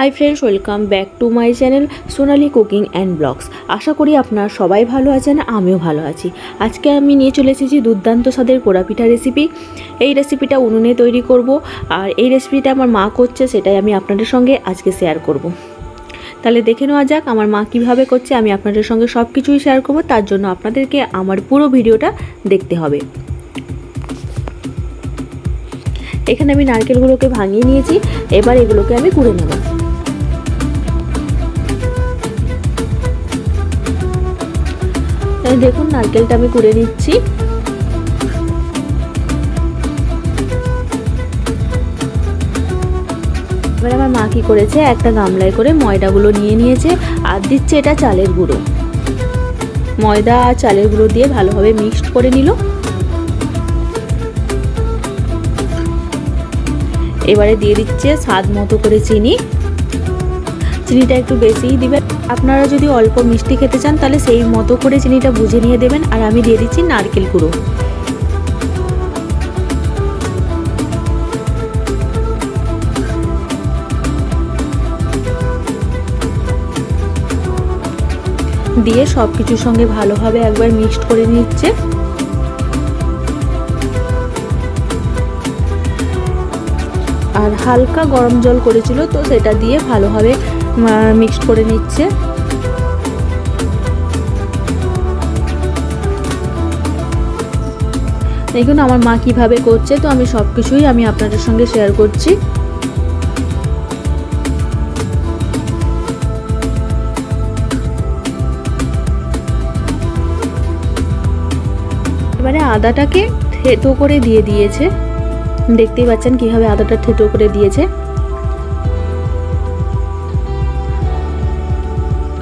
Hi friends welcome back to my channel Sonali cooking and blogs আশা করি আপনারা সবাই ভালো আছেন, আমিও ভালো আছি। আজকে আমি নিয়ে চলে এসেছি দুর্দান্ত স্বাদের পোড়াপিঠা রেসিপি এই রেসিপিটা উনুনে তৈরি করব, আর এই রেসিপিটা আমার মা করছে, সেটাই আমি আপনাদের সঙ্গে আজকে শেয়ার করব। তাহলে দেখে নেওয়া যাক, আমার মা কীভাবে করছে, আমি আপনাদের সঙ্গে সব কিছুই শেয়ার করব, তার জন্য আপনাদেরকে আমার পুরো ভিডিওটা দেখতে হবে। এখানে আমি নারকেলগুলোকে ভাঙিয়ে নিয়েছি, এবার এগুলোকে আমি কুড়ে নেব। দেখুন, নারকেলটা আমি কুড়ে নিচ্ছি। এবার আমার মা কী করেছে, একটা গামলায় করে ময়দাগুলো নিয়ে নিয়েছে আর দিচ্ছে এটা চালের গুঁড়ো। ময়দা আর চালের গুঁড়ো দিয়ে ভালোভাবে মিক্সড করে নিল। এবারে দিয়ে দিচ্ছে স্বাদ মতো করে চিনি। চিনিটা একটু বেশিই দিবেন। আপনারা যদি অল্প মিষ্টি খেতে চান, তাহলে সেই মতো করে চিনিটা বুঝে নিয়ে দেবেন। আর আমি দিয়ে দিচ্ছি নারকেল গুঁড়ো। দিয়ে সব কিছুর সঙ্গে ভালোভাবে একবার মিক্সড করে নিচ্ছে। আর হালকা গরম জল করেছিল, তো সেটা দিয়ে ভালোভাবে মিক্সড করে নিচ্ছে। দেখুন আমার মা কীভাবে করছে, তো আমি সব কিছুই আমি আপনাদের সঙ্গে শেয়ার করছি। এবারে আদাটাকে থেতো করে দিয়ে দিয়েছে। দেখতেই পাচ্ছেন কীভাবে আদাটা থেতো করে দিয়েছে।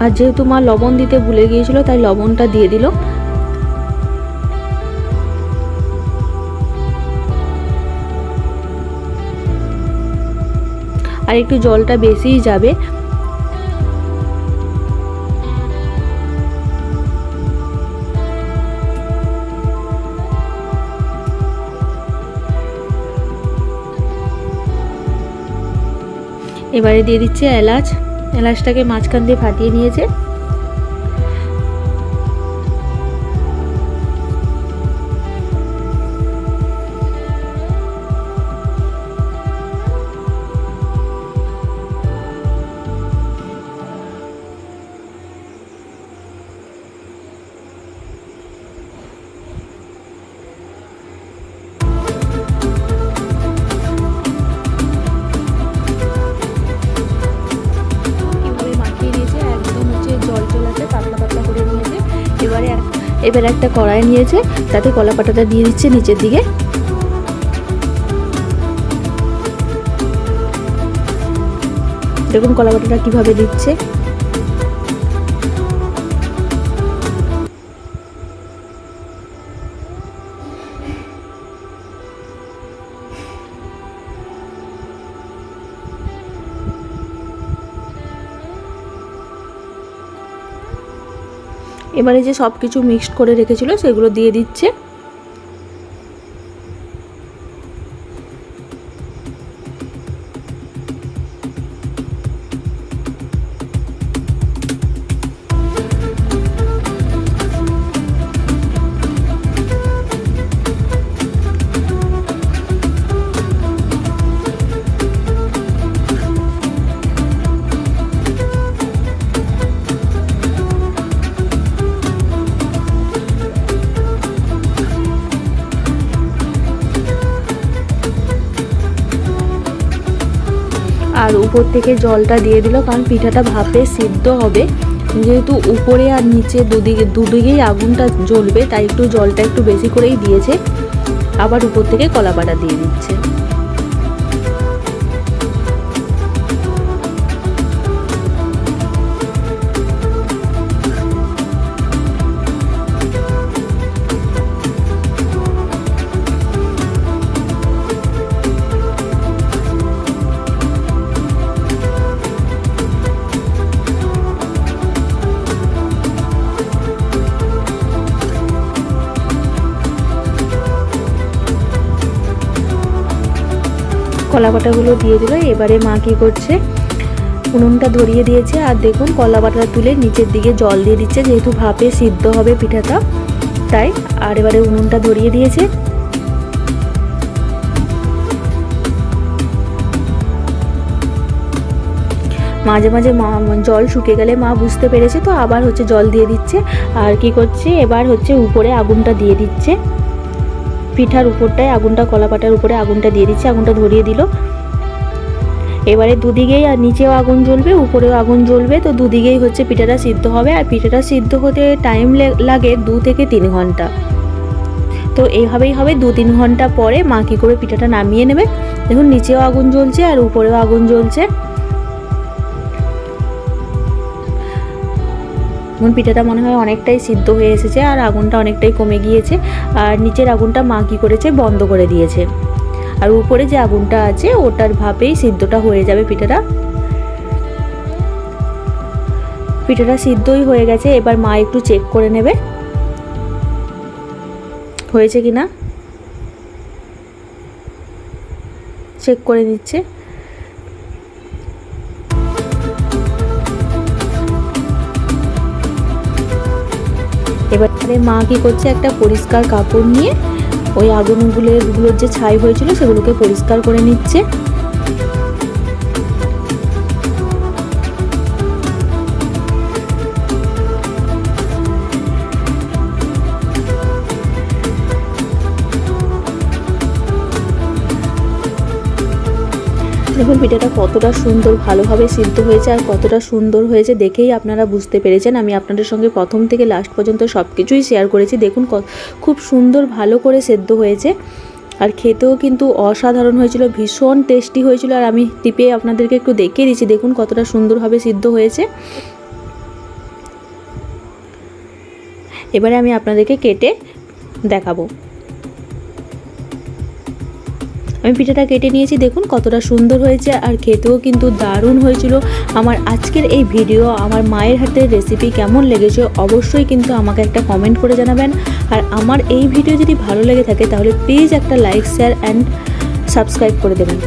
আর যেহেতু মা লবণ দিতে ভুলে গিয়েছিল, তাই লবণটা দিয়ে দিল। আর একটু জলটা বেশিই যাবে। এবারে দিয়ে দিচ্ছে এলাচ। এলাচটাকে মাঝখান দিয়ে ফাটিয়ে নিয়েছে। এবার একটা কড়াই নিয়েছে, তাতে কলা পাটাটা দিয়ে দিচ্ছে নিচের দিকে। দেখুন কলা পাটাটা কীভাবে দিচ্ছে। এবারে যে সব কিছু মিক্সড করে রেখেছিল সেগুলো দিয়ে দিচ্ছে। আর উপর থেকে জলটা দিয়ে দিল, কারণ পিঠাটা ভাপে সিদ্ধ হবে। যেহেতু উপরে আর নিচে দুদিকে, দুদিকেই আগুনটা জ্বলবে, তাই একটু জলটা একটু বেশি করেই দিয়েছে। আবার উপর থেকে কলাপাটা দিয়ে দিচ্ছে। কলা বাটাগুলো দিয়ে দিল, এবারে মা কী করছে? উনুনটা ধরিয়ে দিয়েছে, আর দেখুন কলা বাটা তুলে নিচের দিকে জল দিয়ে দিচ্ছে, যেহেতু ভাপে সিদ্ধ হবে পিঠাটা, তাই আর এবারে উনুনটা ধরিয়ে দিয়েছে। মাঝে মাঝে মা, জল শুকিয়ে গেলে মা বুঝতে পেরেছে, তো আবার হচ্ছে জল দিয়ে দিচ্ছে, আর কি করছে, এবার হচ্ছে উপরে আগুনটা দিয়ে দিচ্ছে। পিঠার উপরটায় আগুনটা কলা পাটার উপরে আগুনটা দিয়ে দিচ্ছে, আগুনটা ধরিয়ে দিল। এবারে দুদিকেই আর নিচেও আগুন জ্বলবে, উপরেও আগুন জ্বলবে, তো দুদিকেই হচ্ছে পিঠাটা সিদ্ধ হবে। আর পিঠাটা সিদ্ধ হতে টাইম লাগে দু থেকে তিন ঘণ্টা। তো এইভাবেই হবে, দু তিন ঘণ্টা পরে মা কী করে পিঠাটা নামিয়ে নেবে? দেখুন, নিচেও আগুন জ্বলছে আর উপরেও আগুন জ্বলছে। এখন পিঠাটা মনে হয় অনেকটাই সিদ্ধ হয়ে এসেছে আর আগুনটা অনেকটাই কমে গিয়েছে। আর নিচের আগুনটা মা কী করেছে? বন্ধ করে দিয়েছে। আর উপরে যে আগুনটা আছে, ওটার ভাবেই সিদ্ধটা হয়ে যাবে পিঠাটা। পিঠাটা সিদ্ধই হয়ে গেছে, এবার মা একটু চেক করে নেবে। হয়েছে কি না চেক করে নিচ্ছে। এবারে মা কী করছে? একটা পরিষ্কার কাপড় নিয়ে ওই আগুনগুলোর গুলোর যে ছাই হয়েছিল সেগুলোকে পরিষ্কার করে নিচ্ছে। দেখুন, পিঠাটা কতটা সুন্দর, ভালোভাবে সিদ্ধ হয়েছে আর কতটা সুন্দর হয়েছে দেখেই আপনারা বুঝতে পেরেছেন। আমি আপনাদের সঙ্গে প্রথম থেকে লাস্ট পর্যন্ত সব কিছুই শেয়ার করেছি। দেখুন খুব সুন্দর, ভালো করে সেদ্ধ হয়েছে। আর খেতেও কিন্তু অসাধারণ হয়েছিল, ভীষণ টেস্টি হয়েছিল। আর আমি টিপে আপনাদেরকে একটু দেখিয়ে দিচ্ছি, দেখুন কতটা সুন্দরভাবে সিদ্ধ হয়েছে। এবারে আমি আপনাদেরকে কেটে দেখাবো। আমি পিঠাটা কেটে নিয়েছি, দেখুন কতটা সুন্দর হয়েছে আর খেতেও কিন্তু দারুণ হয়েছিল। আমার আজকের এই ভিডিও আমার মায়ের হাতের রেসিপি কেমন লেগেছে অবশ্যই কিন্তু আমাকে একটা কমেন্ট করে জানাবেন। আর আমার এই ভিডিও যদি ভালো লেগে থাকে, তাহলে প্লিজ একটা লাইক শেয়ার অ্যান্ড সাবস্ক্রাইব করে দেবেন।